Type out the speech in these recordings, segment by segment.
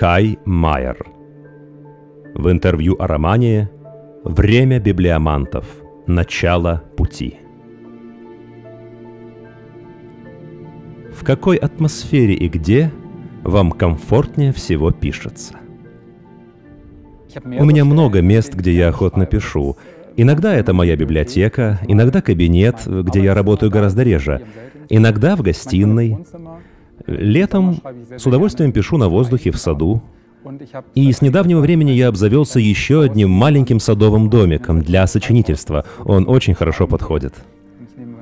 Кай Майер. В интервью о романе «Время библиомантов. Начало пути». В какой атмосфере и где вам комфортнее всего пишется? У меня много мест, где я охотно пишу. Иногда это моя библиотека, иногда кабинет, где я работаю гораздо реже, иногда в гостиной. Летом с удовольствием пишу на воздухе в саду. И с недавнего времени я обзавелся еще одним маленьким садовым домиком для сочинительства. Он очень хорошо подходит.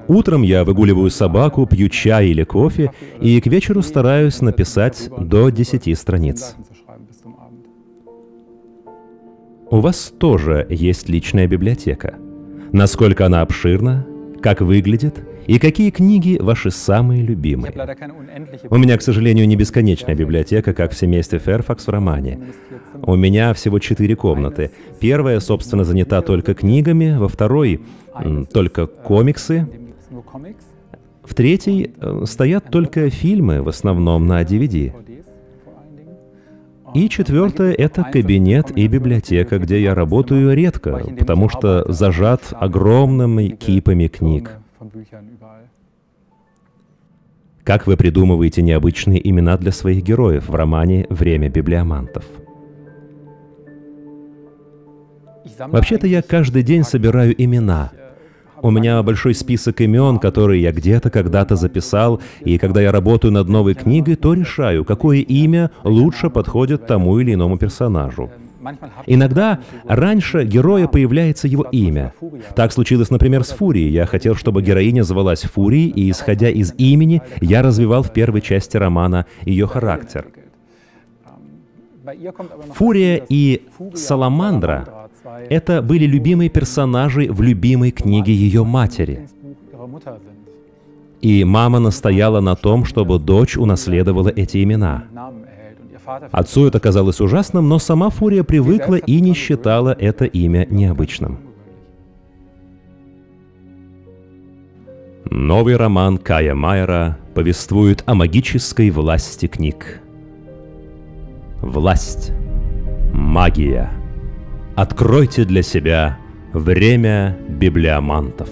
Утром я выгуливаю собаку, пью чай или кофе, и к вечеру стараюсь написать до 10 страниц. У вас тоже есть личная библиотека. Насколько она обширна, как выглядит и какие книги ваши самые любимые. У меня, к сожалению, не бесконечная библиотека, как в семействе Ферфакс в романе. У меня всего четыре комнаты. Первая, собственно, занята только книгами, во второй — только комиксы, в третьей э, стоят только фильмы, в основном на DVD. И четвертое — это кабинет и библиотека, где я работаю редко, потому что зажат огромными кипами книг. Как вы придумываете необычные имена для своих героев в романе «Время библиомантов»? Вообще-то я каждый день собираю имена — у меня большой список имен, которые я где-то когда-то записал, и когда я работаю над новой книгой, то решаю, какое имя лучше подходит тому или иному персонажу. Иногда раньше героя появляется его имя. Так случилось, например, с Фурией. Я хотел, чтобы героиня звалась Фурией, и, исходя из имени, я развивал в первой части романа ее характер. Фурия и Саламандра это были любимые персонажи в любимой книге ее матери. И мама настояла на том, чтобы дочь унаследовала эти имена. Отцу это казалось ужасным, но сама Фурия привыкла и не считала это имя необычным. Новый роман Кая Майера повествует о магической власти книг. Власть. Магия. Откройте для себя время библиомантов.